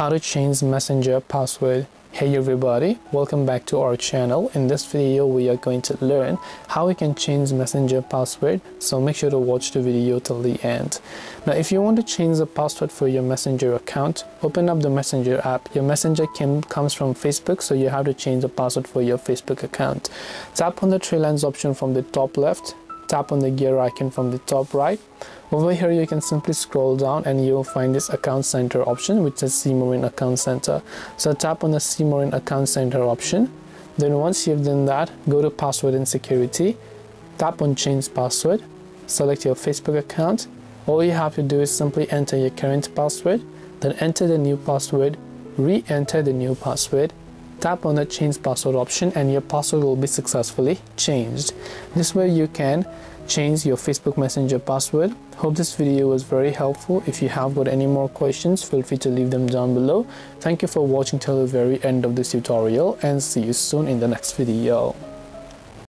how to change messenger password hey everybody. Welcome back to our channel. In this video we are going to learn how we can change messenger password. So make sure to watch the video till the end. Now if you want to change the password for your messenger account open up the messenger app. Your messenger came, comes from facebook so you have to change the password for your facebook account. Tap on the three lines option from the top left tap on the gear icon from the top right. Over here you can simply scroll down and you'll find this account center option which is Cmarine account center. So tap on the Cmarine account center option. Then once you've done that go to password and security tap on change password select your Facebook account. All you have to do is simply enter your current password then enter the new password re-enter the new password tap on the change password option and your password will be successfully changed this way you can change your Facebook Messenger password. Hope this video was very helpful. If you have got any more questions, feel free to leave them down below. Thank you for watching till the very end of this tutorial and see you soon in the next video.